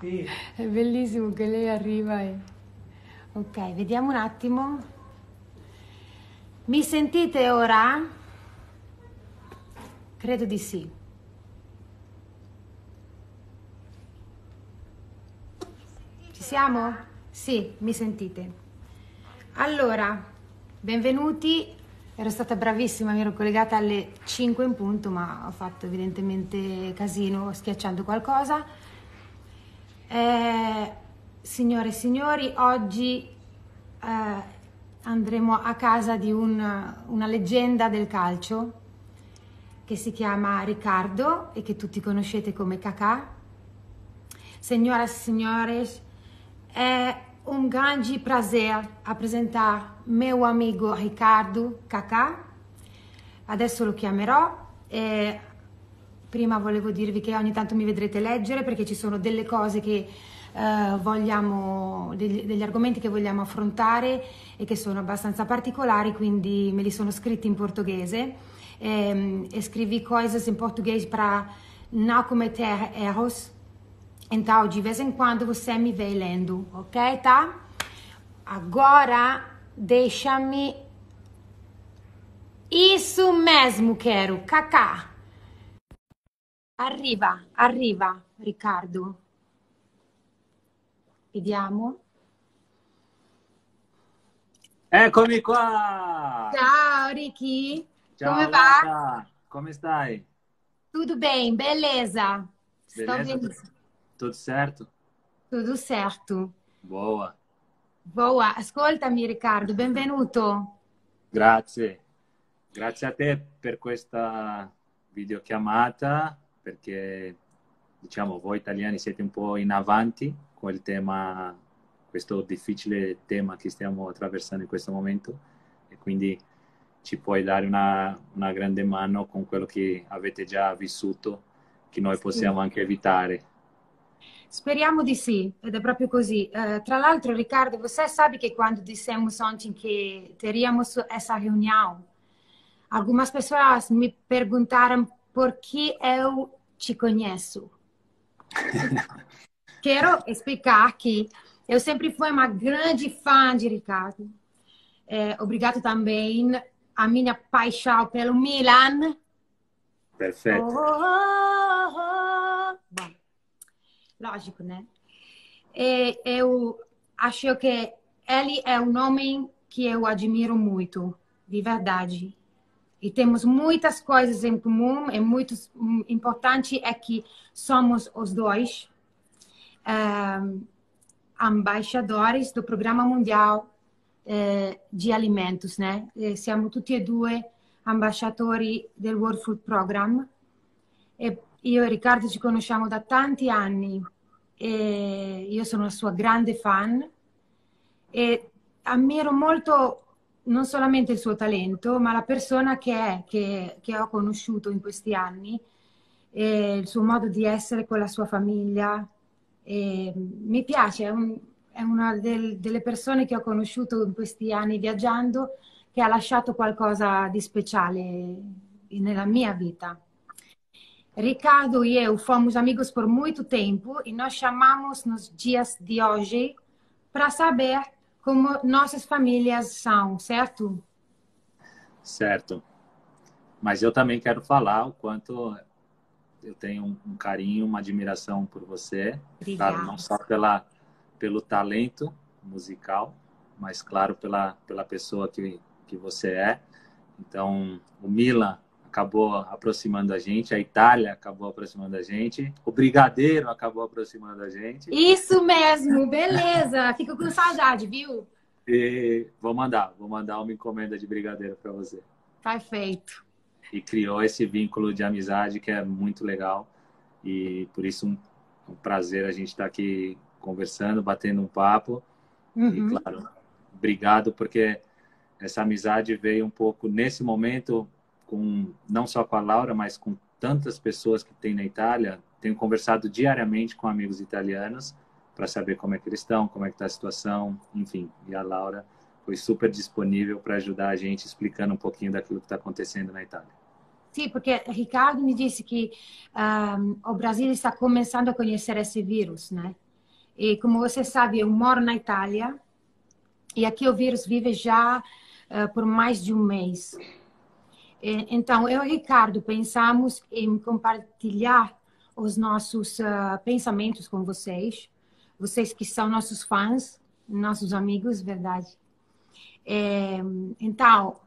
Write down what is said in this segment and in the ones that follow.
Sì. È bellissimo che lei arriva e... Ok, vediamo un attimo. Mi sentite ora? Credo di sì. Ci siamo? Sì, mi sentite. Allora, benvenuti. Ero stata bravissima, mi ero collegata alle 5 in punto, ma ho fatto evidentemente casino schiacciando qualcosa. Eh, signore e signori, oggi eh, andremo a casa di un- una leggenda del calcio che si chiama Riccardo e che tutti conoscete come Kakà. Senhoras e senhores, é um grande prazer apresentar meu amigo Riccardo Cacà. Adesso lo chiamerò e prima volevo dirvi che ogni tanto mi vedrete leggere perché ci sono delle cose che eh, vogliamo, degli, degli argomenti che vogliamo affrontare e che sono abbastanza particolari, quindi me li sono scritti in portoghese. Ehm, e scrivi coisas em português para não cometer erros. Então, de vez em quando você me vê lendo, ok? Tá? Agora, deixa-me. Isso mesmo quero, Cacá. Arriva, arriva, Riccardo. Vediamo. Eccomi qua! Ciao, Ricky. Ciao Come va? Laura, come stai? Tudo bem, beleza? Estou Beleza? benissimo. Tutto certo? Tudo certo. Boa, Boa, ascoltami Riccardo, benvenuto. grazie. Grazie a te per questa videochiamata, perché diciamo voi italiani siete un po' in avanti con il tema, questo difficile tema che stiamo attraversando in questo momento e quindi ci puoi dare una, una grande mano con quello che avete già vissuto, che noi Sì. possiamo anche evitare. Speriamo di sì, ed è proprio così. Eh, tra l'altro, Ricardo, você sabe que quando dissemos ontem que teríamos essa reunião, algumas pessoas me perguntaram por que eu te conheço. Quero explicar que eu sempre fui uma grande fã de Ricardo. Eh, obrigado também a minha paixão pelo Milan. Perfetto. Oh, oh, oh. Bom, lógico, né? E eu acho que ele é um homem que eu admiro muito, de verdade. E temos muitas coisas em comum, e muito importante é que somos os dois ehm, embaixadores do Programa Mundial eh, di Alimentos, né? Eh, siamo tutti e due ambasciatori del World Food Program e io e Riccardo ci conosciamo da tanti anni e io sono una sua grande fan e ammiro molto non solamente il suo talento, ma la persona che è, che, che ho conosciuto in questi anni, il suo modo di essere con la sua famiglia. E mi piace, è, un- è una del- delle persone che ho conosciuto in questi anni viaggiando che ha lasciato qualcosa di speciale nella mia vita. Ricardo e eu fomos amigos por muito tempo e nós chamamos nos dias de hoje para saber como nossas famílias são, certo? Certo. Mas eu também quero falar o quanto eu tenho um, carinho, uma admiração por você. Claro, não Obrigada. só pela, pelo talento musical, mas claro pela, pela pessoa que, que você é. Então, o Milan acabou aproximando a gente, a Itália acabou aproximando a gente, o Brigadeiro acabou aproximando a gente. Isso mesmo, beleza. Fico com saudade, viu? E vou mandar, vou mandar uma encomenda de Brigadeiro para você. Perfeito. e criou esse vínculo de amizade que é muito legal e por isso um, um prazer a gente estar aqui conversando, batendo um papo e Uhum. claro, obrigado porque essa amizade veio um pouco nesse momento com não só com a Laura, mas com tantas pessoas que tem na Itália. Tenho conversado diariamente com amigos italianos para saber como é que eles estão, como é que está a situação, enfim. E a Laura foi super disponível para ajudar a gente explicando um pouquinho daquilo que está acontecendo na Itália. Sì, perché Riccardo mi disse che ehm, o Brasile sta cominciando a conhecer esse vírus, né? E como você sabe, eu moro na Itália e aqui o vírus vive já uh, por mais de um mês. E, então, eu e Ricardo pensamos em compartilhar os nossos uh, pensamentos com vocês, vocês que são nossos fãs, nossos amigos, verdade. É, então,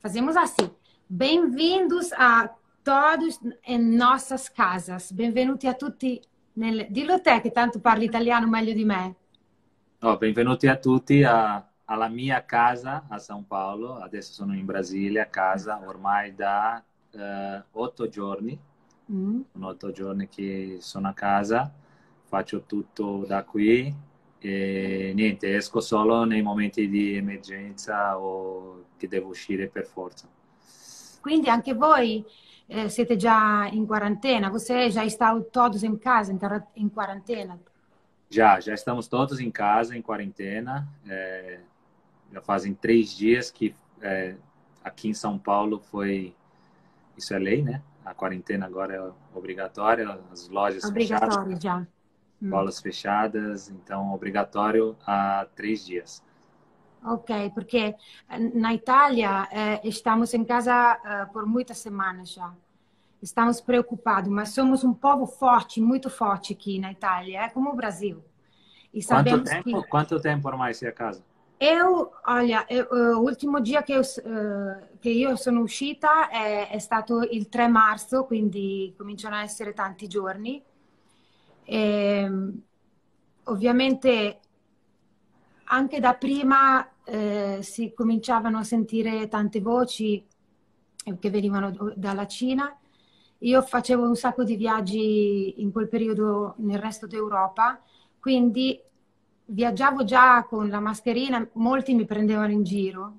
fazemos assim. Bem-vindos a todos em nossas casas. Benvenuti a tutti. Nel... Dillo te che tanto parli italiano meglio di me. Oh, benvenuti a tutti a, alla mia casa a São Paulo. Adesso sono in Brasile a casa ormai da uh, otto giorni. Mm. Sono otto giorni che sono a casa, faccio tutto da qui e niente, esco solo nei momenti di emergenza o che devo uscire per forza. Quindi anche voi eh, siete già in quarantena? Você já está todos em casa, em quarentena? Já, já estamos todos em casa, em quarentena. É, já fazem três dias que é, aqui em São Paulo foi. Isso é lei, né? A quarentena agora é obrigatória, as lojas Obrigatório fechadas. já. Hum. fechadas, então obrigatório há três dias. Ok, porque eh, na Itália eh, estamos em casa eh, por muitas semanas já. Estamos preocupados, mas somos um povo forte, muito forte aqui na Itália, é como o Brasil. E quanto tempo, que... quanto tempo ormai sei a casa? Eu, olha, eu, o último dia che, eu, uh, che io sono uscita è, è, stato il 3 marzo, quindi cominciano a essere tanti giorni. E, ehm, ovviamente anche da prima eh, si cominciavano a sentire tante voci che venivano dalla Cina. Io facevo un sacco di viaggi in quel periodo nel resto d'Europa, quindi viaggiavo già con la mascherina, molti mi prendevano in giro,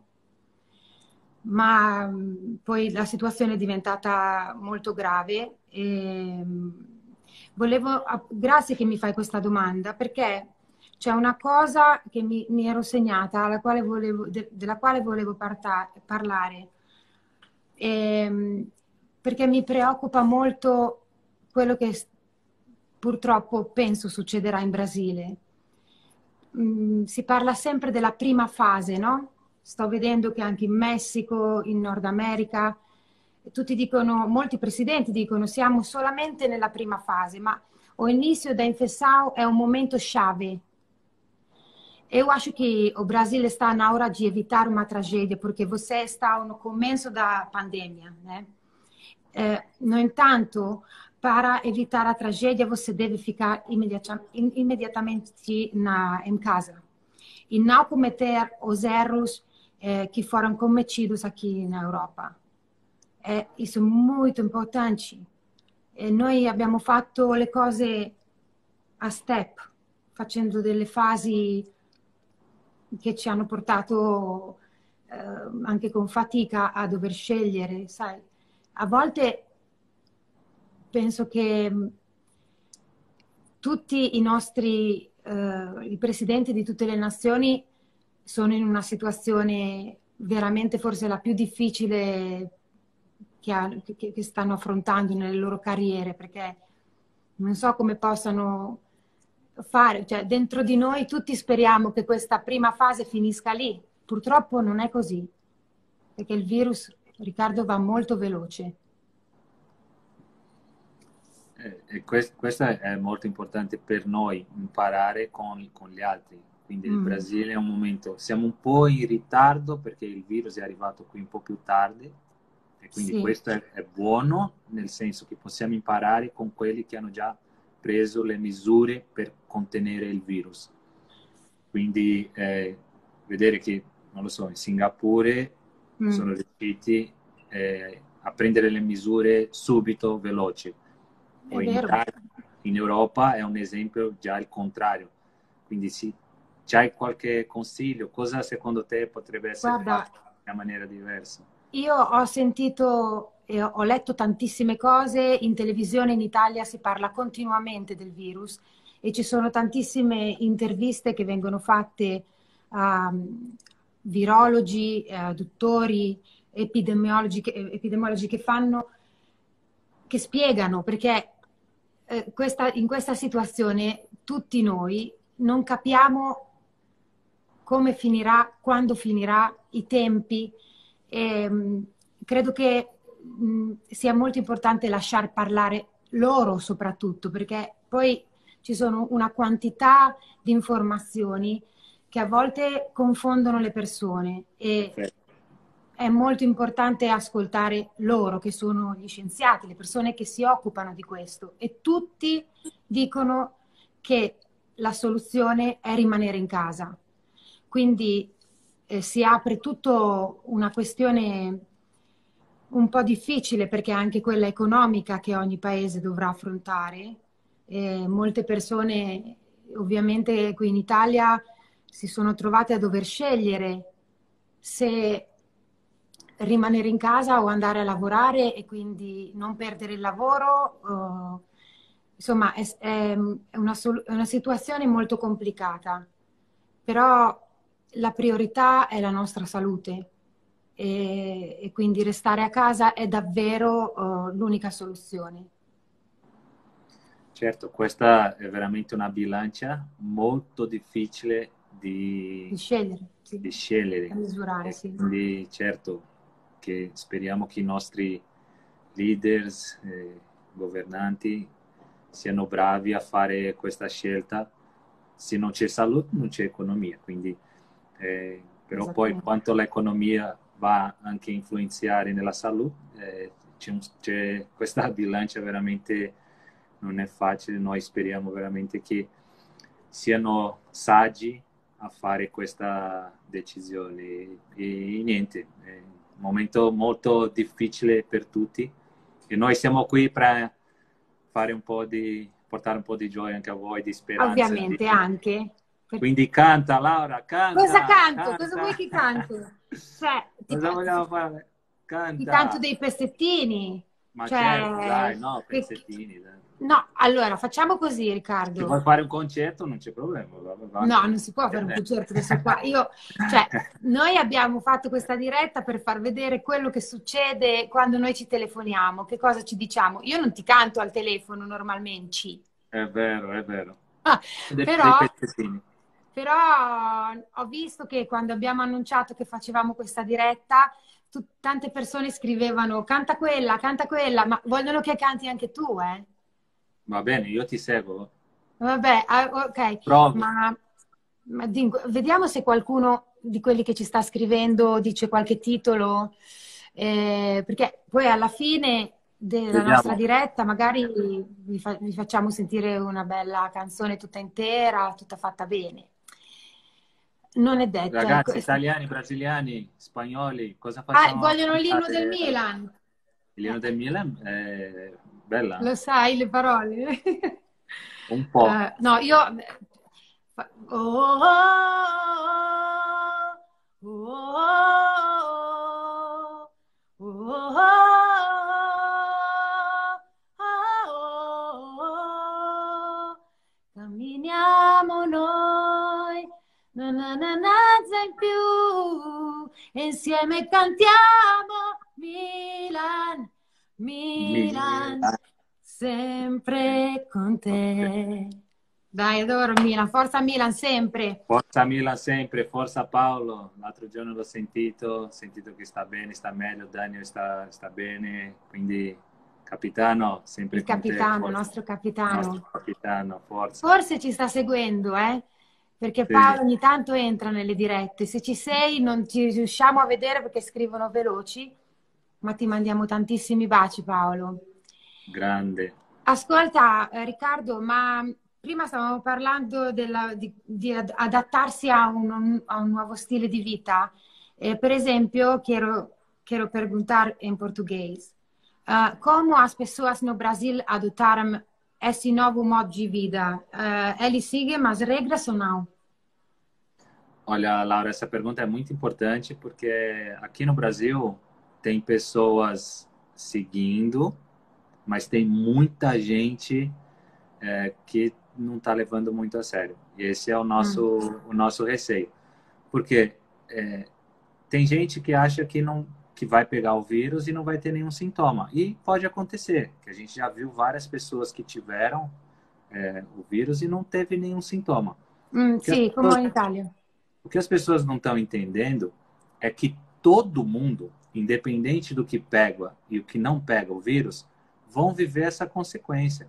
ma mm, poi la situazione è diventata molto grave. E mm, volevo, grazie che mi fai questa domanda, perché c'è una cosa che mi, mi ero segnata, quale volevo, de, della quale volevo parta, parlare, e, ehm, perché mi preoccupa molto quello che purtroppo penso succederà in Brasile. Mm, si parla sempre della prima fase, no? Sto vedendo che anche in Messico, in Nord America, tutti dicono, molti presidenti dicono siamo solamente nella prima fase, ma o início da infecção è un momento chave eu acho que o Brasil está na hora de evitar uma tragédia, porque você está no começo da pandemia, né? É, no entanto, para evitar a tragédia, você deve ficar imediatamente na, em casa e não cometer os erros é, que foram cometidos aqui na Europa. É, isso é muito importante. E noi abbiamo fatto le cose a step, facendo delle fasi che ci hanno portato eh, anche con fatica a dover scegliere, sai. A volte penso che mm, tutti i nostri, eh, i presidenti di tutte le nazioni sono in una situazione veramente forse la più difficile che, ha, che, che stanno affrontando nelle loro carriere, perché non so come possano fare, cioè dentro di noi tutti speriamo che questa prima fase finisca lì. Purtroppo non è così, perché il virus, Riccardo, va molto veloce. Eh, e questo, questo, è molto importante per noi, imparare con, con gli altri. Quindi mm. il Brasile è un momento, siamo un po' in ritardo perché il virus è arrivato qui un po' più tardi e quindi sì. questo è, è buono nel senso che possiamo imparare con quelli che hanno già preso le misure per contenere il virus. Quindi eh, vedere che, non lo so, in Singapore mm. sono riusciti eh, a prendere le misure subito, veloci. O in, Italia, in Europa è un esempio già il contrario. Quindi sì, c'hai qualche consiglio? Cosa secondo te potrebbe essere Guarda, fatto in maniera diversa? Io ho sentito e ho letto tantissime cose, in televisione in Italia si parla continuamente del virus e ci sono tantissime interviste che vengono fatte a um, virologi, a dottori, epidemiologi epidemiologi che fanno, che spiegano perché eh, questa, in questa situazione tutti noi non capiamo come finirà, quando finirà, i tempi. E, mm, credo che mh, mm, sia molto importante lasciar parlare loro soprattutto, perché poi ci sono una quantità di informazioni che a volte confondono le persone e è molto importante ascoltare loro, che sono gli scienziati, le persone che si occupano di questo e tutti dicono che la soluzione è rimanere in casa. Quindi eh, si apre tutto una questione un po' difficile perché anche quella economica che ogni paese dovrà affrontare. Eh, molte persone ovviamente qui in Italia si sono trovate a dover scegliere se rimanere in casa o andare a lavorare e quindi non perdere il lavoro. Uh, insomma, è, è, una, è, una, situazione molto complicata, però la priorità è la nostra salute e, e quindi restare a casa è davvero uh, l'unica soluzione. Certo, questa è veramente una bilancia molto difficile di, di scegliere, sì. di scegliere. Da misurare, sì. Quindi certo che speriamo che i nostri leaders, eh, governanti siano bravi a fare questa scelta. Se non c'è salute non c'è economia, quindi eh, però poi quanto l'economia va anche a influenzare nella salute, eh, c'è, c'è questa bilancia veramente non è facile, noi speriamo veramente che siano saggi a fare questa decisione. E, e niente, è un momento molto difficile per tutti e noi siamo qui per fare un po' di, portare un po' di gioia anche a voi, di speranza. Ovviamente di... anche. Quindi canta Laura, canta. Cosa canto? Canta. Cosa vuoi che canto? Cioè, Cosa canto... vogliamo fare? Canta. Ti canto dei pezzettini. Ma cioè, certo, dai, no, pezzettini. Dai. No, allora facciamo così, Riccardo. Se vuoi fare un concerto non c'è problema. Va, va. No, non si può fare un concerto adesso qua. Io, cioè, noi abbiamo fatto questa diretta per far vedere quello che succede quando noi ci telefoniamo, che cosa ci diciamo. Io non ti canto al telefono normalmente. È vero, è vero. Ah, però, però ho visto che quando abbiamo annunciato che facevamo questa diretta, tante persone scrivevano canta quella, canta quella, ma vogliono che canti anche tu, eh? Va bene, io ti seguo. Vabbè, ah, ok. Provo. Ma, ma dunque, vediamo se qualcuno di quelli che ci sta scrivendo dice qualche titolo, eh, perché poi alla fine della vediamo. nostra diretta magari vi, fa, vi, facciamo sentire una bella canzone tutta intera, tutta fatta bene. Non è detto. Ragazzi, ecco. italiani, brasiliani, spagnoli, cosa ah, facciamo? Ah, vogliono l'inno del Milan. L'inno del Milan? Eh, Bella. Lo sai le parole? Un po'. Uh, no, io... Oh, oh, oh, Camminiamo noi, na na na na in più, insieme cantiamo Milan. Milan, sempre con te. Dai, adoro Milan, forza Milan sempre. Forza Milan sempre, forza Paolo. L'altro giorno l'ho sentito, ho sentito che sta bene, sta meglio, Daniel sta, sta bene, quindi capitano, sempre Il capitano, il nostro capitano. Nostro capitano, forza. Forse ci sta seguendo, eh? Perché sì. Paolo ogni tanto entra nelle dirette. Se ci sei non ci riusciamo a vedere perché scrivono veloci, ma ti mandiamo tantissimi baci Paolo. Grande. Ascolta eh, Riccardo, ma prima stavamo parlando della, di, di, adattarsi a un, a un, nuovo stile di vita. Eh, per esempio, quero, quero perguntar em português. Uh, como as pessoas no Brasil adotaram esse novo modo de vida? Uh, eles seguem as regras ou não? Olha, Laura, essa pergunta é muito importante porque aqui no Brasil tem pessoas seguindo, mas tem muita gente é, que não está levando muito a sério. E esse é o nosso, hum. o nosso receio. Porque é, tem gente que acha que não que vai pegar o vírus e não vai ter nenhum sintoma. E pode acontecer, que a gente já viu várias pessoas que tiveram é, o vírus e não teve nenhum sintoma. Hum, sim, como pessoas, em Itália. O que as pessoas não estão entendendo é que todo mundo, independente do que pega e o que não pega o vírus, vão viver essa consequência.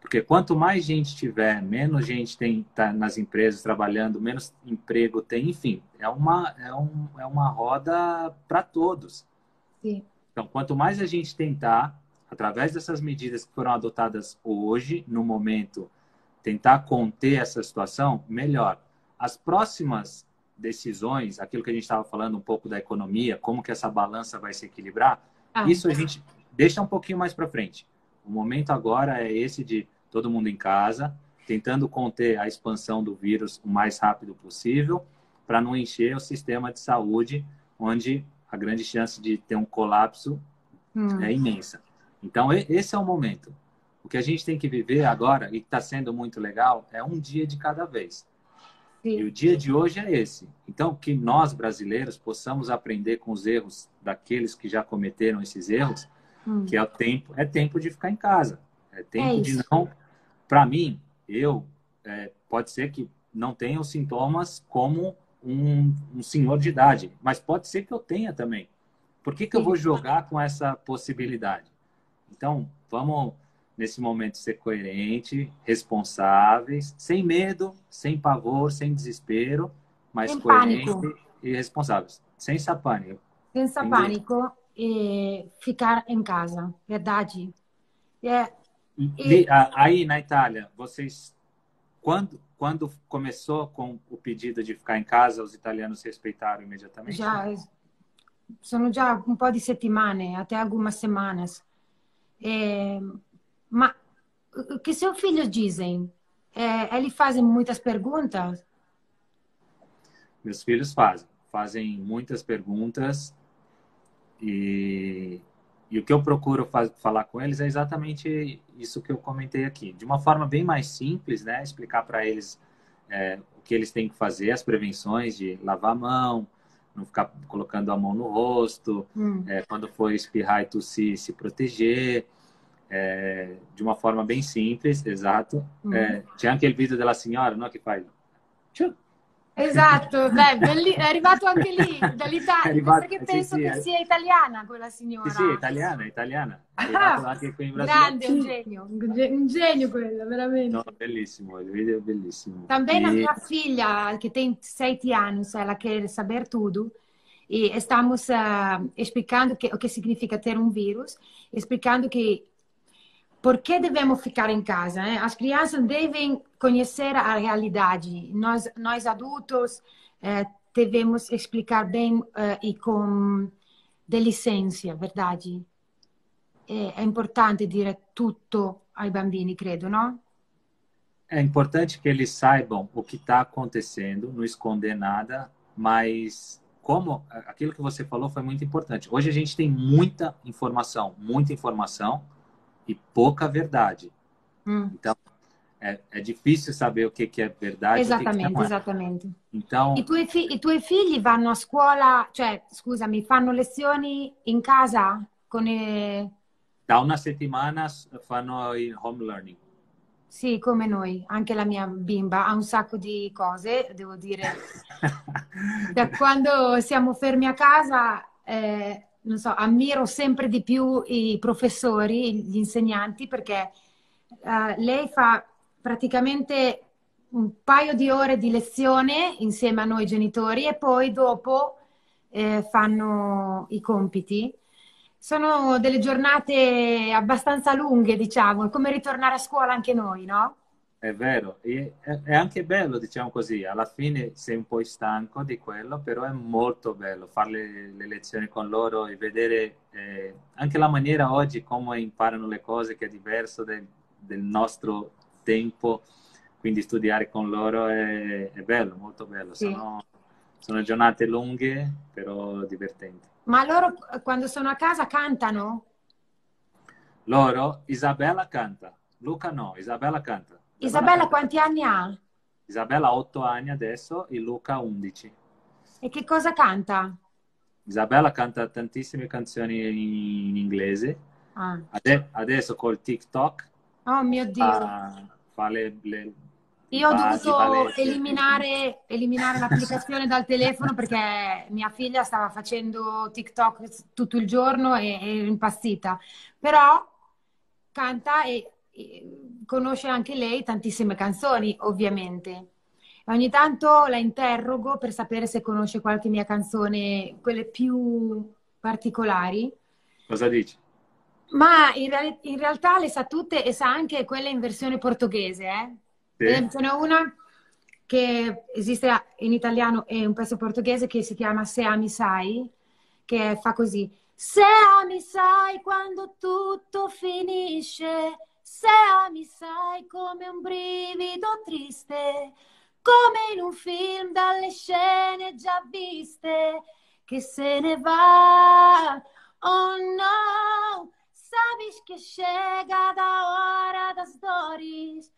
Porque quanto mais gente tiver, menos gente tem tá nas empresas trabalhando, menos emprego tem, enfim, é uma, é um, é uma roda para todos. Sim. Então, quanto mais a gente tentar, através dessas medidas que foram adotadas hoje, no momento, tentar conter essa situação, melhor. As próximas decisões, aquilo que a gente estava falando um pouco da economia, como que essa balança vai se equilibrar, ah. isso a gente deixa um pouquinho mais para frente. O momento agora é esse de todo mundo em casa, tentando conter a expansão do vírus o mais rápido possível, para não encher o sistema de saúde, onde a grande chance de ter um colapso hum. é imensa. Então, esse é o momento. O que a gente tem que viver agora, e está sendo muito legal, é um dia de cada vez. Sim. E o dia de hoje é esse. Então, que nós, brasileiros, possamos aprender com os erros daqueles que já cometeram esses erros, hum. que é o tempo, é tempo de ficar em casa. É tempo é de não. Para mim, eu, é, pode ser que não tenha os sintomas como um, um, senhor de idade, mas pode ser que eu tenha também. Por que, que eu vou jogar com essa possibilidade? Então, vamos nesse momento ser coerente, responsáveis, sem medo, sem pavor, sem desespero, mas sem coerente pânico. e responsáveis. Sem pânico. Sem pânico e ficar em casa, verdade. É, e... Aí na Itália, vocês quando quando começou com o pedido de ficar em casa, os italianos respeitaram imediatamente? Já, sono già un po' di settimane, até algumas semanas. É, mas o que seus filhos dizem? É, eles fazem muitas perguntas? Meus filhos fazem. Fazem muitas perguntas e, e o que eu procuro falar com eles é exatamente isso que eu comentei aqui. De uma forma bem mais simples, né? Explicar para eles é, o que eles têm que fazer, as prevenções de lavar a mão, não ficar colocando a mão no rosto, hum. é, quando for espirrar e tossir, se proteger é, de uma forma bem simples, exato. Mm. É, c'è anche il video della signora no, che fa Esatto, beh, belli- è arrivato anche lì, dall'Italia, arrivato, perché penso sì, che sia italiana quella signora. Sì, sì, italiana, italiana. Ah. Grande, un genio, un genio quello, veramente. No, bellissimo, il video è bellissimo. Também e... a minha filha, que tem sete anos, ela quer saber tudo. E estamos uh, explicando que, o que significa ter um vírus, explicando que porque devemos ficar em casa? Né? As crianças devem conhecer a realidade. Nós, nós adultos, eh, devemos explicar bem eh, e com delicência, verdade? É, é importante dire tutto ai bambini, credo, não? É importante que eles saibam o que está acontecendo, não esconder nada, mas como aquilo que você falou foi muito importante. Hoje a gente tem muita informação, muita informação e pouca verdade. Hum. Então, é, é, difícil saber o que, que é verdade. Exatamente, que é. exatamente. Então, I tuoi, fi- I tuoi figli vanno a scuola, cioè, scusami, fanno lezioni in casa? Con i... Da una settimana fanno il home learning. Sì, come noi. Anche la mia bimba ha un sacco di cose, devo dire. da quando siamo fermi a casa... Eh, non so, ammiro sempre di più i professori, gli insegnanti, perché uh, lei fa praticamente un paio di ore di lezione insieme a noi genitori e poi dopo eh, fanno i compiti. Sono delle giornate abbastanza lunghe, diciamo, è come ritornare a scuola anche noi, no? È vero, e è anche bello, diciamo così, alla fine sei un po' stanco di quello, però è molto bello fare le, le lezioni con loro e vedere eh, anche la maniera oggi come imparano le cose che è diverso del, del nostro tempo, quindi studiare con loro è, è bello, molto bello. Sì. Sono, sono giornate lunghe, però divertenti. Ma loro quando sono a casa cantano? Loro, Isabella canta, Luca no, Isabella canta. Isabella quanti anni ha? Isabella ha 8 anni adesso e Luca 11. E che cosa canta? Isabella canta tantissime canzoni in inglese. Ah. Ade- adesso col TikTok. Oh mio Dio. Fa, fa le, le, Io ho dovuto eliminare, eliminare l'applicazione dal telefono perché mia figlia stava facendo TikTok tutto il giorno e è impazzita. Però canta e, e conosce anche lei tantissime canzoni, ovviamente. Ogni tanto la interrogo per sapere se conosce qualche mia canzone, quelle più particolari. Cosa dici? Ma in, real- in realtà le sa tutte e sa anche quelle in versione portoghese, eh? Sì. Ce n'è una che esiste in italiano e un pezzo portoghese che si chiama Se ami sai, che fa così. Se ami sai quando tutto finisce, se ami sai come un brivido triste, come in un film dalle scene già viste, che se ne va. Oh no, sabes que chega da hora das dores,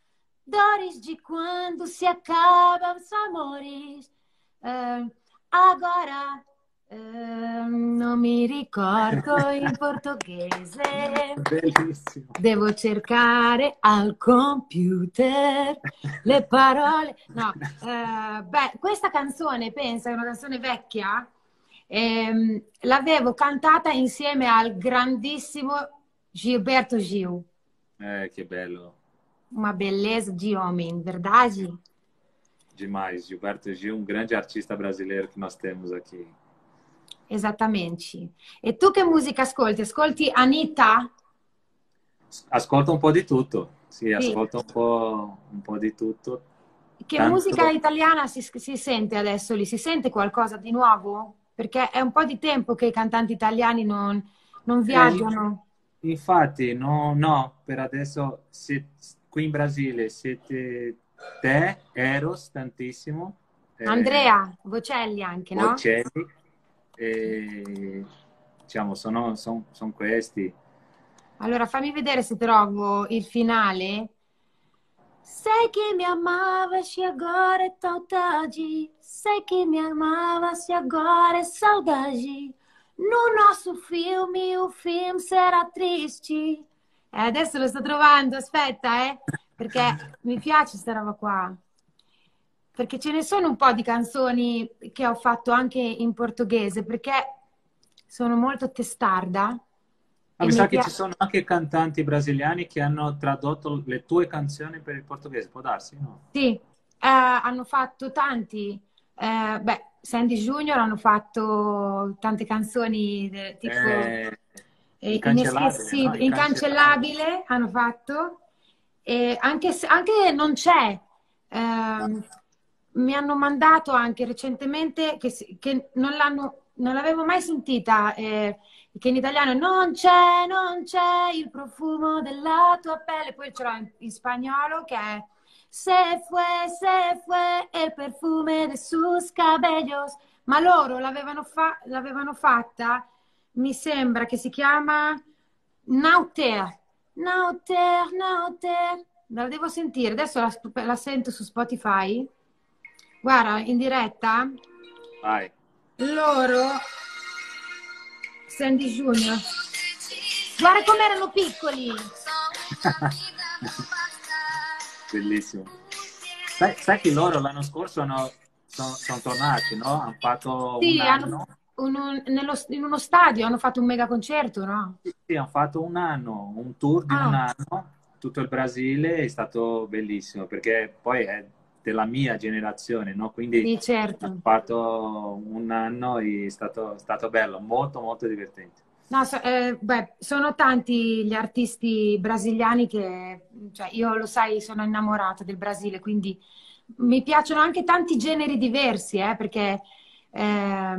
dores de quando se acabam os amores. Uh, agora uh, non mi ricordo in portoghese. Bellissimo. Devo cercare al computer le parole. No, uh, beh, questa canzone, pensa, è una canzone vecchia. Ehm, l'avevo cantata insieme al grandissimo Gilberto Gil. Eh, che bello. Uma beleza de homem, verdade? Demais. Gilberto Gil, um grande artista brasileiro que nós temos aqui. Esattamente. E tu che musica ascolti? Ascolti Anita? Ascolto un po' di tutto. Sì, sì. ascolto un po', un po', di tutto. Che Tanto... musica italiana si, si sente adesso lì? Si sente qualcosa di nuovo? Perché è un po' di tempo che i cantanti italiani non, non eh, viaggiano. Eh, infatti, no, no, per adesso se, qui in Brasile siete te, Eros, tantissimo. Eh, Andrea, Bocelli anche, no? Bocelli. E, diciamo, sono, sono, sono questi. Allora, fammi vedere se trovo il finale. Sei che mi amavas agora è saudade. Sei che mi amavas agora saudade. No nosso filme, o film sarà triste. Eh, adesso lo sto trovando, aspetta, eh, perché mi piace questa roba qua. Perché ce ne sono un po' di canzoni che ho fatto anche in portoghese, perché sono molto testarda. Ah, mi sa che ci sono anche cantanti brasiliani che hanno tradotto le tue canzoni per il portoghese, può darsi, no? Sì, eh, hanno fatto tanti. Eh, beh, Sandy Junior hanno fatto tante canzoni de, tipo eh, incancellabile, no? incancellabile hanno fatto e anche, anche non c'è eh, mi hanno mandato anche recentemente che, che non, non l'avevo mai sentita eh, che in italiano non c'è, non c'è il profumo della tua pelle poi ce l'ho in, in spagnolo che è Se fue, se fue el perfume de sus cabellos. Ma loro l'avevano, fa- l'avevano fatta, mi sembra che si chiama Nauter. Nauter, Nauter. La devo sentire, adesso la, la sento su Spotify. Guarda, in diretta. Vai. Loro, Sandy Junior. Guarda come erano piccoli. Bellissimo. Sai, sai, che loro l'anno scorso hanno, sono, sono tornati, no? Hanno fatto sì, un anno. Un, un, nello, in uno stadio hanno fatto un mega concerto, no? Sì, sì, hanno fatto un anno, un tour di ah. un anno, tutto il Brasile, è stato bellissimo perché poi è della mia generazione, no? Quindi sì, certo. hanno fatto un anno e è stato, stato bello, molto molto divertente. No, so, eh, beh, sono tanti gli artisti brasiliani che, cioè, io lo sai, sono innamorata del Brasile, quindi mi piacciono anche tanti generi diversi, eh, perché eh,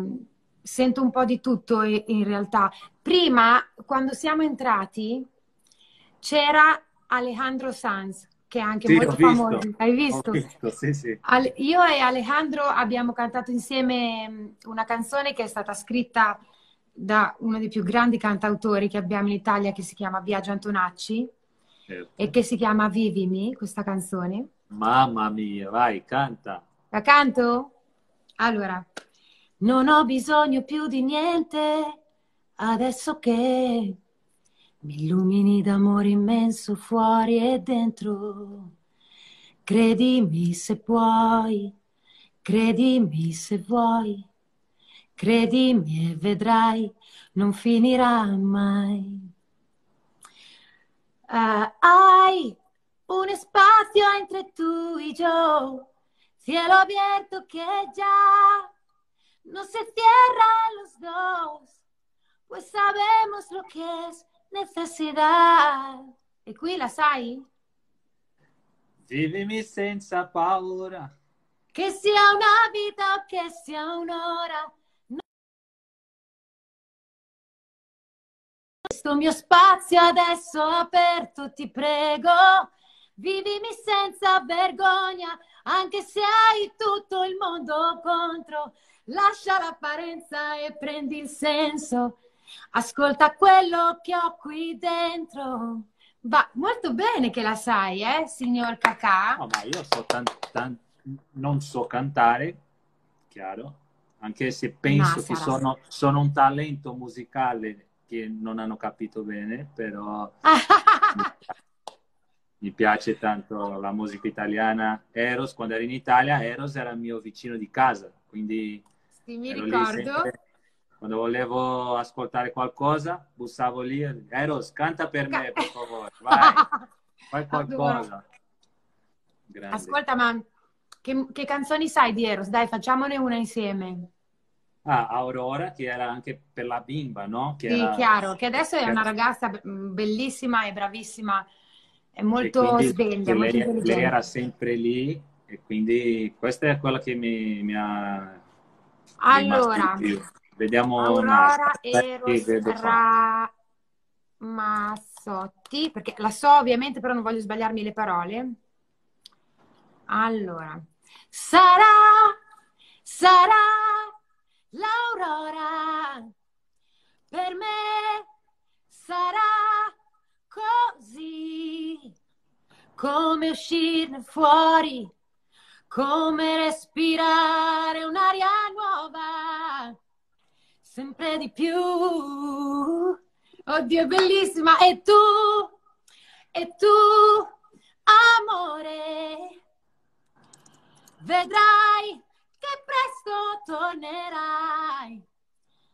sento un po' di tutto in realtà. Prima, quando siamo entrati, c'era Alejandro Sanz, che è anche sì, molto famoso. Hai visto? visto sì, sì. Io e Alejandro abbiamo cantato insieme una canzone che è stata scritta da uno dei più grandi cantautori che abbiamo in Italia che si chiama Biagio Antonacci certo. e che si chiama Vivimi, questa canzone. Mamma mia, vai, canta. La canto? Allora, non ho bisogno più di niente adesso che mi illumini d'amore immenso fuori e dentro, Credimi se puoi, credimi se vuoi, credimi e vedrai, non finirà mai. Uh, hai un espacio entre tú y yo, cielo abierto que ya no se cierran los dos, pues sabemos lo que es necesidad. E qui la sai? Vivimi senza paura. Che sia una vita o che sia un'ora. Questo mio spazio adesso aperto, ti prego. Vivimi senza vergogna, anche se hai tutto il mondo contro. Lascia l'apparenza e prendi il senso. Ascolta quello che ho qui dentro. Va molto bene che la sai, eh, signor Cacà. No, ma io so tan, tan, non so cantare, chiaro, anche se penso che sono, sono, un talento musicale che non hanno capito bene, però mi piace tanto la musica italiana. Eros, quando ero in Italia, Eros era il mio vicino di casa, quindi sì, mi ricordo. Quando volevo ascoltare qualcosa, bussavo lì, Eros, canta per me, per favore, vai, fai qualcosa. Grande. Ascolta, ma che, che, canzoni sai di Eros? Dai, facciamone una insieme. Ah, Aurora, che era anche per la bimba, no? Che sì, era... chiaro, che adesso è una ragazza bellissima e bravissima, è molto sveglia, molto lei, lei, era sempre lì e quindi questa è quella che mi, mi ha allora, vediamo Aurora Eros Ramazzotti, perché la so ovviamente, però non voglio sbagliarmi le parole. Allora, sarà, sarà l'aurora, per me sarà così, come uscirne fuori come respirare un'aria nuova, sempre di più. Oddio, è bellissima. E tu, e tu, amore, vedrai che presto tornerai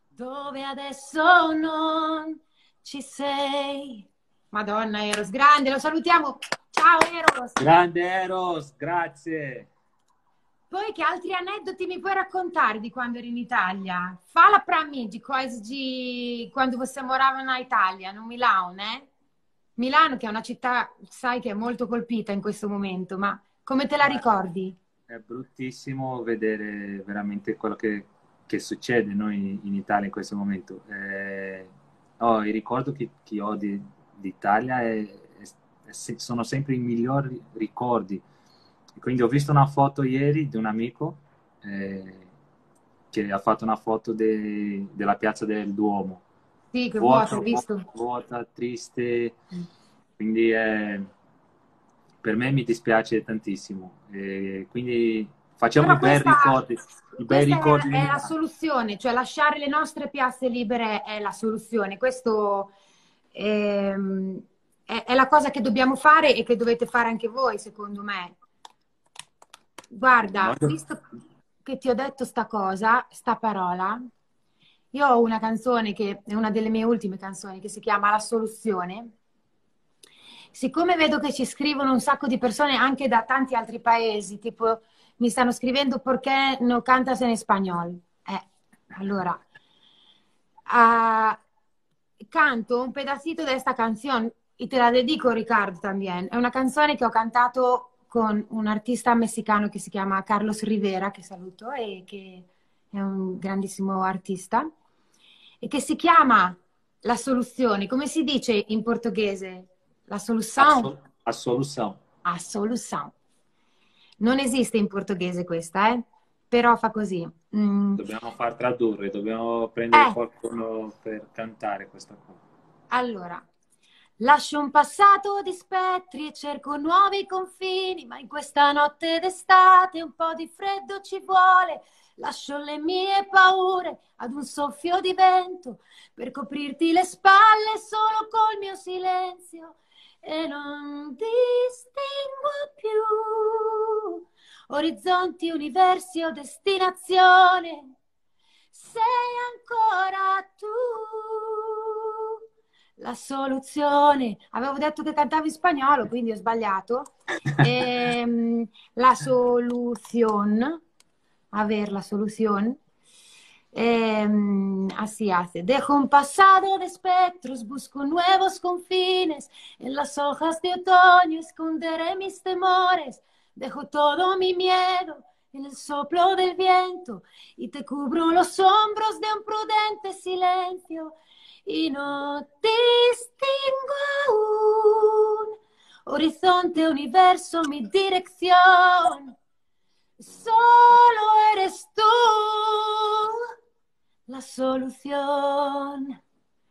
dove adesso non ci sei. Madonna Eros, grande, lo salutiamo. Ciao Eros. Grande Eros, grazie. Poi che altri aneddoti mi puoi raccontare di quando eri in Italia? Fala para mim de coisas de quando você morava na Italia, no Milano, né? Milano che è una città, sai che è molto colpita in questo momento, ma come te la eh, ricordi? È bruttissimo vedere veramente quello che, che succede no, in, Italia in questo momento. Eh, oh, il ricordo che, che ho di, d'Italia è, è, sono sempre i migliori ricordi quindi ho visto una foto ieri di un amico eh, che ha fatto una foto de, della piazza del Duomo. Sì, che vuota, vuota, visto. vuota triste. Mm. Quindi eh, per me mi dispiace tantissimo. E quindi facciamo i bei ricordi. I bei ricordi è, è la soluzione, cioè lasciare le nostre piazze libere è la soluzione. Questo ehm, è, è la cosa che dobbiamo fare e che dovete fare anche voi, secondo me. Guarda, visto che ti ho detto sta cosa, sta parola, io ho una canzone che è una delle mie ultime canzoni che si chiama La soluzione. Siccome vedo che ci scrivono un sacco di persone anche da tanti altri paesi, tipo mi stanno scrivendo perché no cantas en español. Eh, allora, uh, canto un pedacito di questa canzone e te la dedico Riccardo también. È una canzone che ho cantato con un artista messicano che si chiama Carlos Rivera, che saluto e che è un grandissimo artista, e che si chiama La soluzione. Come si dice in portoghese? La soluzione? A soluzione. A soluzione. Non esiste in portoghese questa, eh? però fa così. Mm. Dobbiamo far tradurre, dobbiamo prendere eh. qualcuno per cantare questa cosa. Allora, Lascio un passato di spettri e cerco nuovi confini, ma in questa notte d'estate un po' di freddo ci vuole. Lascio le mie paure ad un soffio di vento per coprirti le spalle solo col mio silenzio. e non distingo più orizzonti, universi o destinazione. Sei ancora tu la soluzione. Avevo detto che cantavo in spagnolo, quindi ho sbagliato. E, la soluzione, aver la soluzione. Eh, así hace. Dejo un pasado de espectros, busco nuevos confines. En las hojas de otoño esconderé mis temores. Dejo todo mi miedo en el soplo del viento y te cubro los hombros de un prudente silencio y no distingo aún horizonte, universo, mi dirección. Solo eres tú la soluzione.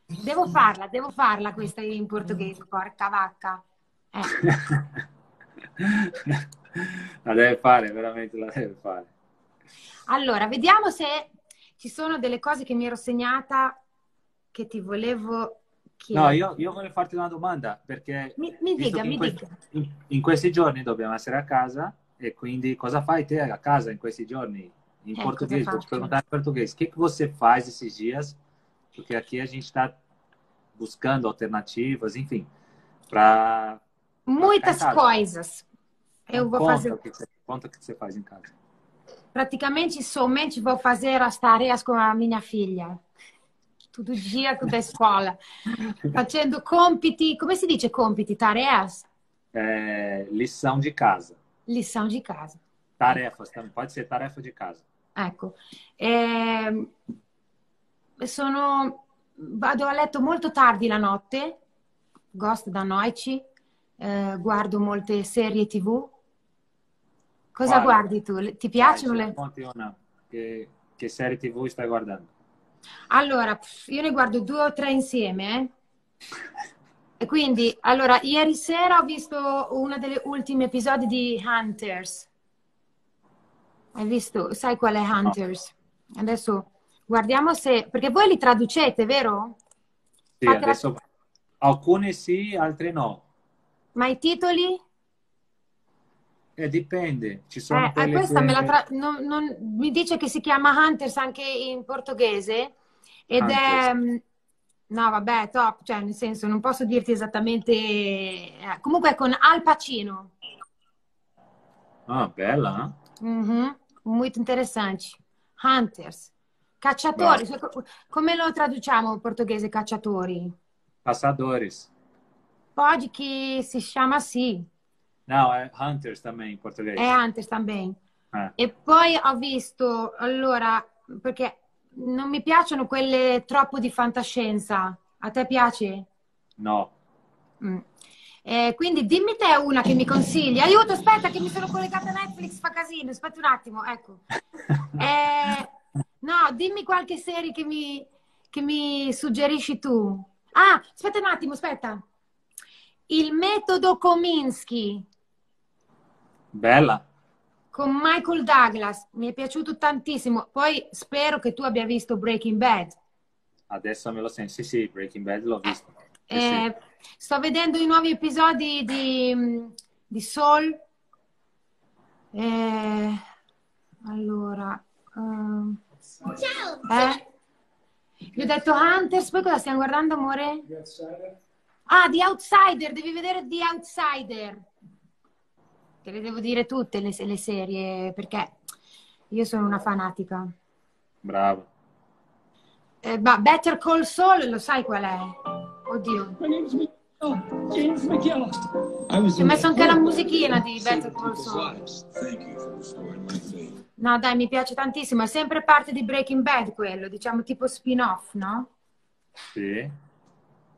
Devo farla, devo farla questa in portoghese, porca vacca. Eh. la deve fare, veramente la deve fare. Allora, vediamo se ci sono delle cose che mi ero segnata che ti volevo. No, io, io voglio farti una domanda perché mi, mi dica, mi in, questi, dica. In, in, questi giorni dobbiamo essere a casa e quindi cosa fai te a casa in questi giorni? Em é, português, vou te perguntar em português. O que, que você faz esses dias? Porque aqui a gente está buscando alternativas, enfim, para. Muitas coisas. Eu então, vou conta fazer. O que você, conta o que você faz em casa. Praticamente, somente vou fazer as tarefas com a minha filha. Todo dia da escola. Facendo compiti. Como se diz compiti? Tarefas? É, lição de casa. Lição de casa. Tarefas também. Pode ser tarefa de casa. Ecco. Eh, sono... Vado a letto molto tardi la notte, Ghost da Noici, eh, guardo molte serie tv. Cosa Guarda. guardi tu? Ti piacciono Dai, le... Che, che serie tv stai guardando? Allora, io ne guardo due o tre insieme, eh. E quindi, allora, ieri sera ho visto uno degli ultimi episodi di Hunters. Hai visto? Sai qual è Hunters? Adesso guardiamo se... Perché voi li traducete, vero? Sì, Fate la- adesso alcune sì, altre no. Ma i titoli? Eh, dipende. Ci sono Eh, eh, quelle questa che- me la tra- non- non- mi dice che si chiama Hunters anche in portoghese ed è... mm, No, vabbè, top, cioè nel senso non posso dirti esattamente... eh, comunque è con Al Pacino. Ah, bella, eh? Mhm, Muito interessante. Hunters. Cacciatori. Co- Come lo traduciamo in portoghese cacciatori? Caçadores. Pode que se chama assim. No, è Hunters também in portoghese. È Hunters também. Eh. E poi ho visto, allora, perché non mi piacciono quelle troppo di fantascienza. A te piace? No. Mm. Eh, quindi dimmi te una che mi consigli. Aiuto, aspetta che mi sono collegata a Netflix, fa casino. Aspetta un attimo, ecco. Eh, no, dimmi qualche serie che mi, che mi suggerisci tu. Ah, aspetta un attimo, aspetta. Il metodo Kominsky Bella. con Michael Douglas. Mi è piaciuto tantissimo. Poi spero che tu abbia visto Breaking Bad. Adesso me lo sento. Sì, sì, Breaking Bad l'ho visto. Sì, Eh, sto vedendo i nuovi episodi di, di Soul. Eh, allora, ehm, eh? Gli ho detto Hunters, poi cosa stiamo guardando, amore? Ah, The Outsider, devi vedere The Outsider. Te le devo dire tutte le, le serie, perché io sono una fanatica. Bravo. Eh, ma Better Call Saul, lo sai qual è? Oddio. James Ci ho messo anche la musichina di Better Call Saul. No, dai, mi piace tantissimo. È sempre parte di Breaking Bad quello, diciamo tipo spin-off, no? Sì.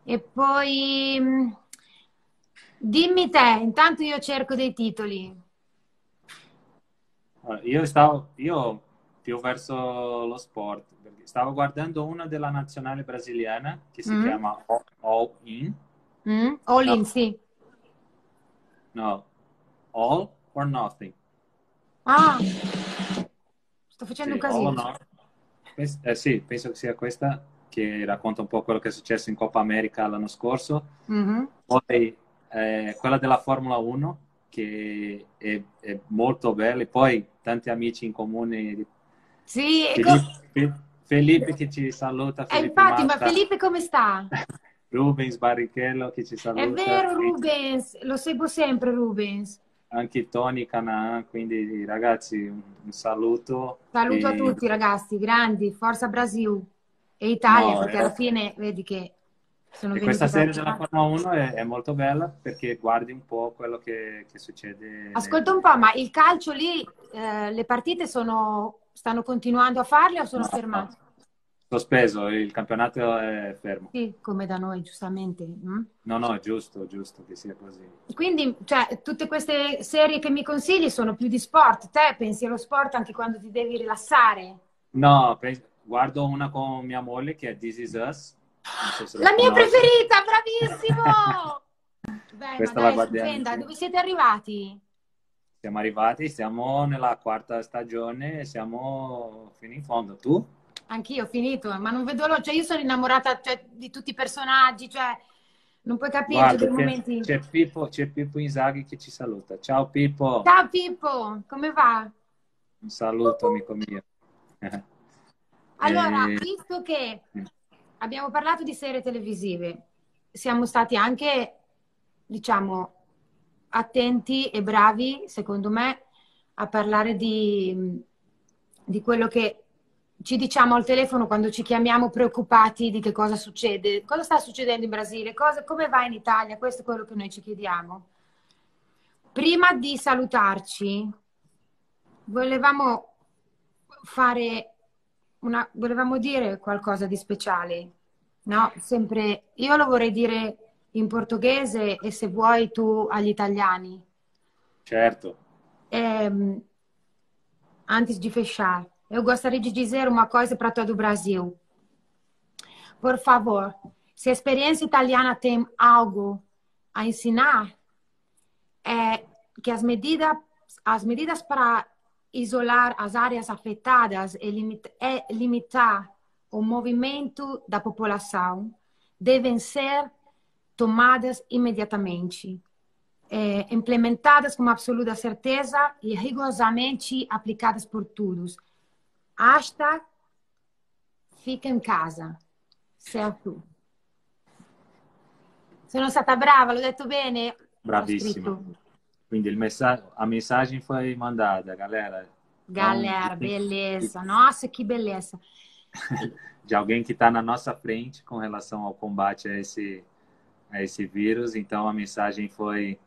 E poi mh, dimmi te, intanto io cerco dei titoli. Io stavo, io più verso lo sport, stavo guardando una della nazionale brasiliana che si Mm. chiama All, In, Mm? All in, No. sì. no, All or Nothing. Ah, sto facendo Sì, un All or casino. Pens- eh, sì, penso che sia questa che racconta un po' quello che è successo in Coppa America l'anno scorso. Mhm. Poi eh, quella della Formula 1 che è, è, molto bella e poi tanti amici in comune. Sì, Felipe, Felipe che ci saluta. Eh, infatti, Marta. ma Felipe come sta? Rubens Barrichello che ci saluta. È vero Rubens, lo seguo sempre Rubens. Anche Tony Canaan, quindi ragazzi un, un saluto. Saluto e... a tutti ragazzi, grandi, forza Brasil e Italia, no, perché eh... alla fine vedi che sono e questa serie della Formula 1 è, è, molto bella perché guardi un po' quello che, che succede. Ascolta un po', ma il calcio lì, eh, le partite sono, stanno continuando a farle o sono no, fermate? Sospeso, il campionato è fermo. Sì, come da noi, giustamente. Mm? No, no, è giusto, giusto che sia così. Quindi, cioè, tutte queste serie che mi consigli sono più di sport. Te pensi allo sport anche quando ti devi rilassare? No, guardo una con mia moglie che è This Is Us So la mia conosci. preferita, bravissimo! Beh, Questa ma dai, dove siete arrivati? Siamo arrivati, siamo nella quarta stagione, siamo fino in fondo. Tu? Anch'io ho finito, ma non vedo l'ora. Cioè, io sono innamorata cioè, di tutti i personaggi, cioè, non puoi capire Guarda, c'è, momenti... c'è, Pippo, c'è Pippo Inzaghi che ci saluta. Ciao Pippo! Ciao Pippo, come va? Un saluto, amico mio. allora, e... visto che abbiamo parlato di serie televisive, siamo stati anche, diciamo, attenti e bravi, secondo me, a parlare di, di quello che ci diciamo al telefono quando ci chiamiamo preoccupati di che cosa succede, cosa sta succedendo in Brasile, cosa, come va in Italia, questo è quello che noi ci chiediamo. Prima di salutarci, volevamo fare una, volevamo dire qualcosa di speciale, no? Sempre, io lo vorrei dire in portoghese e se vuoi tu agli italiani. Certo. É, antes de fechar, eu gostaria de dizer uma coisa para todo o Brasil. Por favor, se a experiência italiana tem algo a ensinar, é que as medidas, as medidas para isolar as áreas afetadas e é limitar o movimento da população devem ser tomadas imediatamente, é, implementadas com absoluta certeza e rigorosamente aplicadas por todos. Hashtag fica em casa, certo? Sono stata brava, l'ho detto bene? Bravissima. Quindi messa- a mensagem foi mandada, galera. Galera, então, beleza. Nossa, que beleza. de alguém que está na nossa frente com relação ao combate a esse, a esse vírus. Então, a mensagem foi,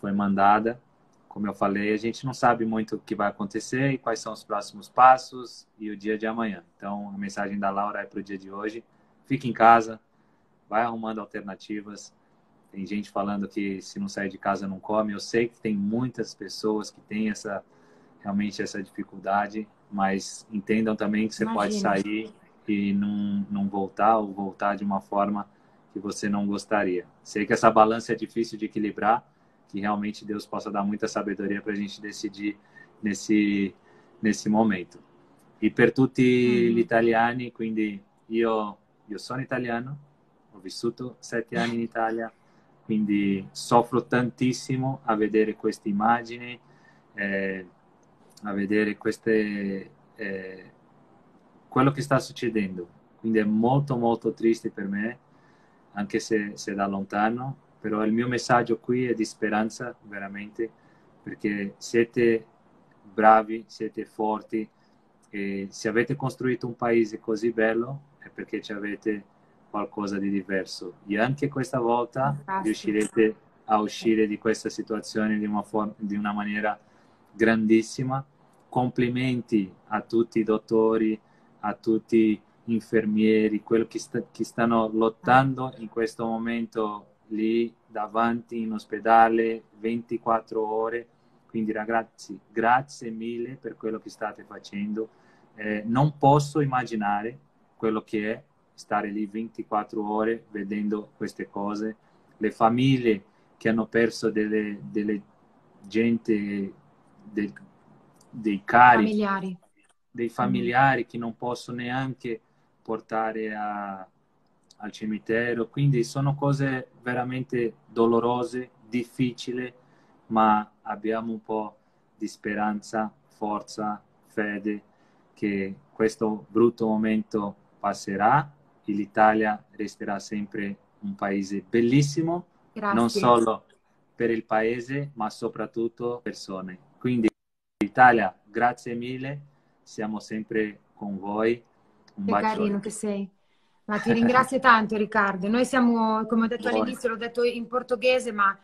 foi mandada. Como eu falei, a gente não sabe muito o que vai acontecer e quais são os próximos passos e o dia de amanhã. Então, a mensagem da Laura é para o dia de hoje. Fique em casa, vai arrumando alternativas tem gente falando que se não sair de casa não come. Eu sei que tem muitas pessoas que têm essa realmente essa dificuldade, mas entendam também que você Imagina. pode sair e não, não voltar ou voltar de uma forma que você não gostaria. Sei que essa balança é difícil de equilibrar, que realmente Deus possa dar muita sabedoria para a gente decidir nesse nesse momento. E per tutti gli italiani, quindi io, io sono italiano, ho vissuto sette anni in Italia, quindi soffro tantissimo a vedere queste immagini, eh, a vedere queste, eh, quello che sta succedendo. Quindi è molto molto triste per me, anche se, se da lontano, però il mio messaggio qui è di speranza veramente, perché siete bravi, siete forti e se avete costruito un paese così bello è perché ci avete qualcosa di diverso e anche questa volta Fantastico. riuscirete a uscire di questa situazione di una, forma, di una maniera grandissima. Complimenti a tutti i dottori, a tutti gli infermieri, quelli che, sta, che stanno lottando in questo momento lì davanti in ospedale 24 ore. Quindi ragazzi, grazie mille per quello che state facendo. Eh, non posso immaginare quello che è stare lì 24 ore vedendo queste cose, le famiglie che hanno perso delle, delle gente, de, dei cari, familiari. dei familiari che non possono neanche portare a, al cimitero, quindi sono cose veramente dolorose, difficili, ma abbiamo un po' di speranza, forza, fede che questo brutto momento passerà e l'Italia resterà sempre un paese bellissimo, Grazie. non solo per il paese, ma soprattutto persone. Quindi Italia, grazie mille, siamo sempre con voi. Un Che bacione. carino che sei. Ma ti ringrazio tanto Riccardo. Noi siamo, come ho detto Buono. all'inizio, l'ho detto in portoghese, ma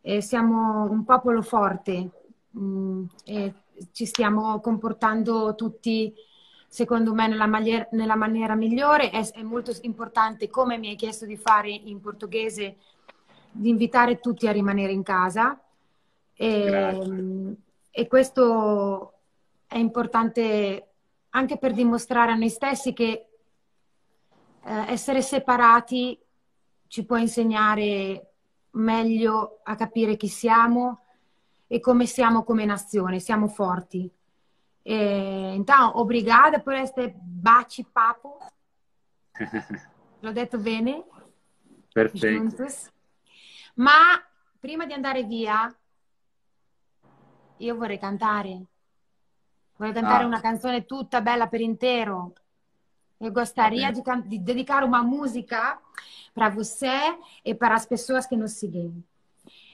eh, siamo un popolo forte mm, e ci stiamo comportando tutti, secondo me, nella, maniera, nella maniera migliore. È, è molto importante, come mi hai chiesto di fare in portoghese, di invitare tutti a rimanere in casa. E, Grazie. e questo è importante anche per dimostrare a noi stessi che eh, essere separati ci può insegnare meglio a capire chi siamo e come siamo come nazione, siamo forti. E, então, obrigada por este bate-papo. L'ho detto bene? Perfetto. Juntos. Ma prima di andare via, io vorrei cantare. Vorrei cantare Ah. una canzone tutta bella per intero. Eu gostaria de, de dedicar uma música para você e para as pessoas que nos seguem.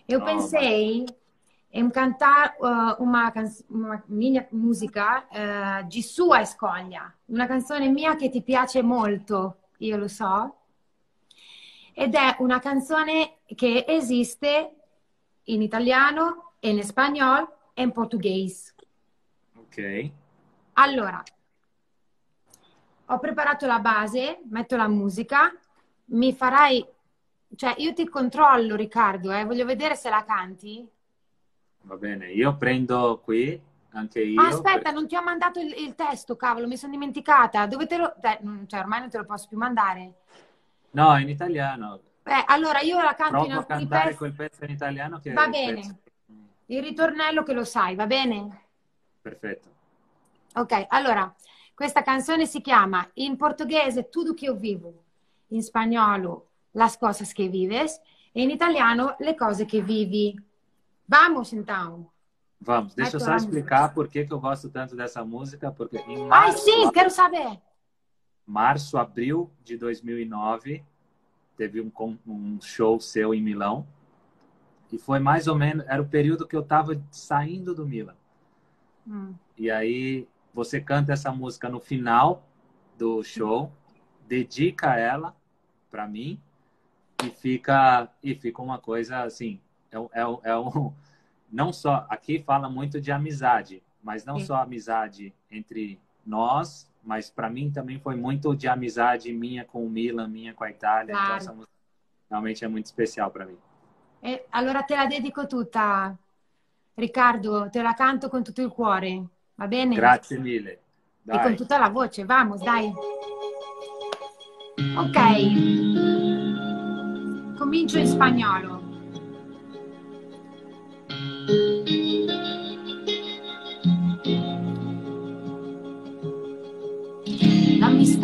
Eu Oh, pensei em cantar uh, uma, can- uma minha musica uh, di sua escolha, una canzone mia che ti piace molto, io lo so, ed è una canzone che esiste in italiano, in spagnolo e in portoghese. Ok. Allora, ho preparato la base, metto la musica, mi farai, cioè io ti controllo Riccardo, eh, voglio vedere se la canti. Va bene, io prendo qui anche io. Ah, aspetta, per- non ti ho mandato il, il testo, cavolo, mi sono dimenticata. Dove te lo... non- cioè, ormai non te lo posso più mandare. No, in italiano. Eh, allora io la canto in Provo a alcuni cantare pezzi, quel pezzo in italiano che Va bene. pezzo- il ritornello che lo sai, va bene? Perfetto. Ok, allora, questa canzone si chiama in portoghese Tudo que eu vivo, in spagnolo Las cosas que vives e in italiano Le cose che vivi. Vamos então. Vamos, deixa eu Ecco só explicar por que, que eu gosto tanto dessa música, porque em Ai, março, sim, quero saber. março, abril de 2009, teve um, um show seu em Milão. E foi mais ou menos, era o período que eu estava saindo do Milan. Mm. E aí você canta essa música no final do show, dedica ela para mim e fica e fica uma coisa assim, é, é, é um não só aqui fala muito de amizade, mas não Sim. só amizade entre nós, mas para mim também foi muito de amizade minha com o Milan, minha com a Itália. Então Claro. essa música realmente é muito especial para mim. E allora te la dedico tutta, Riccardo, te la canto con tutto il cuore, va bene? Grazie mille. E Dai. con tutta la voce, vamos, dai. Ok. Comincio in spagnolo.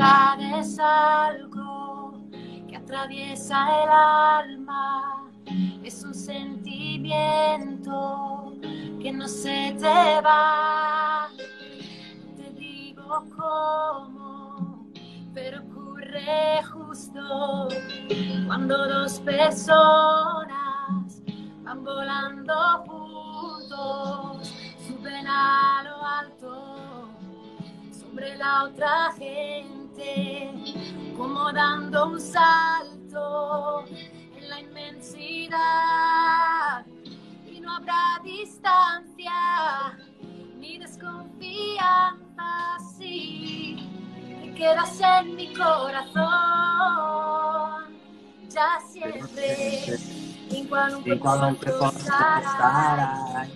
Amistad es algo que atraviesa el alma, es un sentimiento que no se te va. Te digo cómo, pero ocurre justo cuando dos personas van volando juntos, suben a lo alto sobre la otra gente, como dando un salto en la inmensidad. Y no habrá distancia ni desconfianza si te quedas en mi corazón. Ya siempre, in qualunque posto sarai,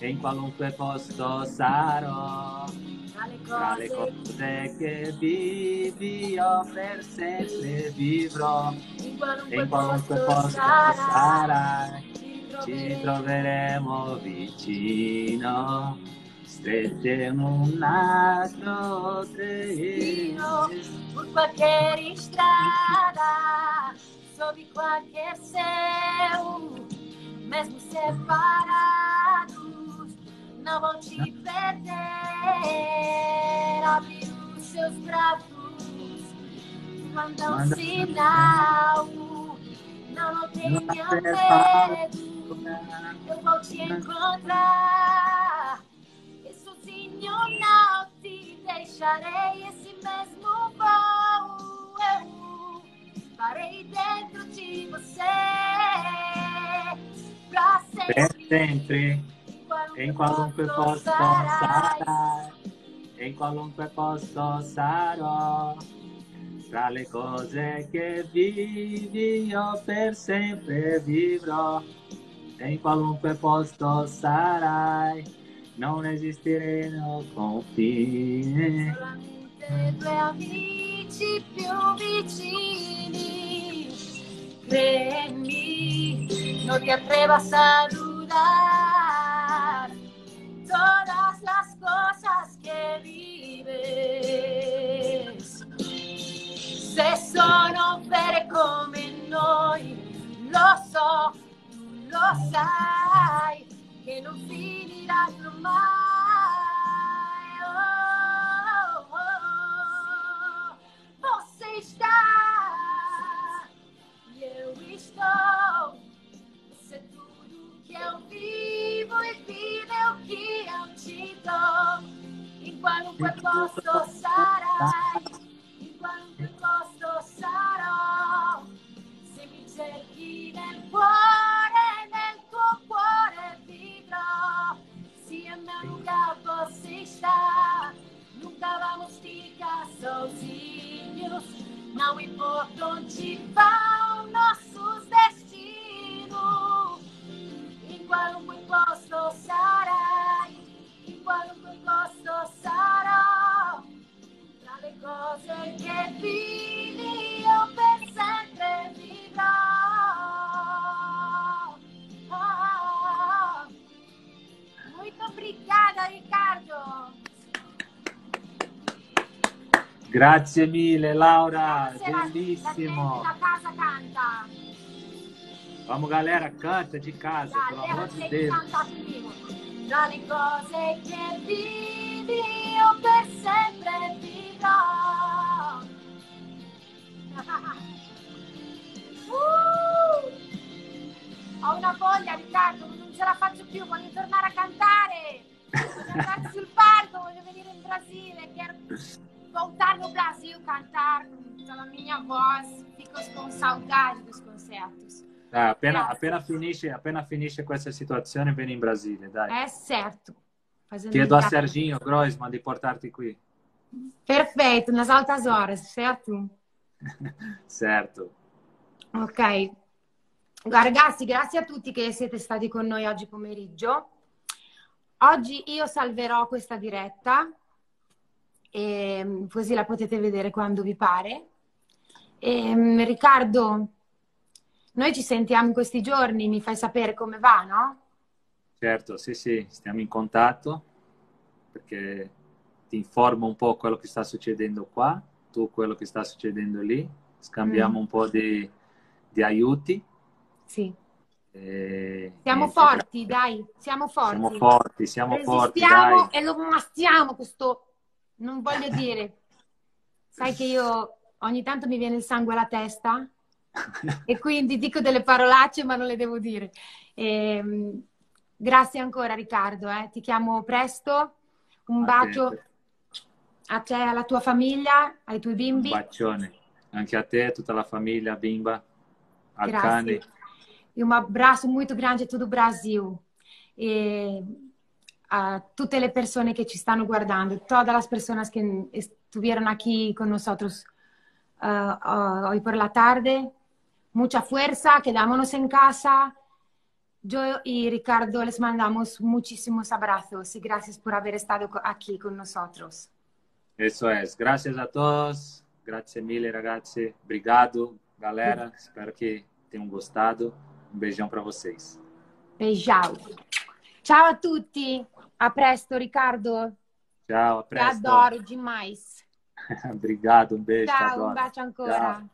em qualunque posto sarò, tra le cose che vivi io per sempre vivrò, in qualunque, in qualunque posto posto sarai, ci troveremo vicino, strette in un altro treno. por qualquer estrada, sob qualquer céu, mesmo separados, não vão te perder. Abre os seus braços, manda um Manda- sinal. Não, não tenha medo, eu vou te encontrar. E sozinho não te deixarei esse mesmo voo. Eu farei dentro de você pra sempre. sempre, in qualunque posto sarai, in qualunque posto sarò. Tra le cose che vivi io per sempre vivrò. E in qualunque posto sarai, non esisteranno confini. Solamente due amici più vicini. Créeme, no te atrevas a dudar. Todas las cosas que vives. Se sono vere come noi, lo so, lo sai, che non. Oh, oh, oh. Você está, e eu estou. Que eu vivo e vida é o que eu te dou. Em qualunque posto sarai, in qualunque posto sarò. Se mi cerchi nel cuore, nel tuo cuore vivrò. Se a meu lugar você está, nunca vamos ficar sozinhos. Não importa onde vão Grazie mille Laura, la- bellissimo. casa canta. Vamos galera, canta de casa, pelo amor de Deus. canta comigo. Tra le cose che vivi io per sempre vivrò. Uh! Ho una voglia, Brasil cantar com toda a minha voz. Fico com saudade dos concertos. Dai, appena, appena finisce, appena finisce questa situazione vieni in Brasile, dai. É certo. Fazendo Chiedo a Serginho Groisman di portarti qui. Perfeito, nas altas horas, certo? certo. Ok. Ragazzi, grazie a tutti che siete stati con noi oggi pomeriggio. Oggi io salverò questa diretta, e così la potete vedere quando vi pare. E, Riccardo, noi ci sentiamo in questi giorni, mi fai sapere come va, no? Certo, sì, sì, stiamo in contatto perché ti informo un po' quello che sta succedendo qua, tu quello che sta succedendo lì, scambiamo Mm. un po' di, di aiuti. Sì. e Siamo niente, forti, dai, siamo forti. Siamo forti, siamo forti, Resistiamo e lo mastiamo questo, non voglio dire. Sai che io ogni tanto mi viene il sangue alla testa e quindi dico delle parolacce ma non le devo dire. Ehm, grazie ancora Riccardo, eh. ti chiamo presto. Un bacio a te, alla tua famiglia, ai tuoi Un bimbi. bacione anche a te, a tutta la famiglia, bimba, al Grazie. cane. E um abraço muito grande a todo o Brasil. E a todas as pessoas que te estão guardando, todas as pessoas que estiveram aqui com nós uh, hoy por la tarde. Mucha fuerza, quedámonos en casa. Yo y Ricardo les mandamos muchísimos abrazos y gracias por haber estado aquí con nosotros. Isso é. Graças a todos. Grazie mille, ragazzi. Obrigado, galera. Espero que tenham gostado. Um beijão para vocês. Beijão. Ciao a tutti. A presto, Riccardo. Ciao, a Ti presto. adoro demais. Obrigado, un bacio. Ciao, un bacio ancora. Ciao.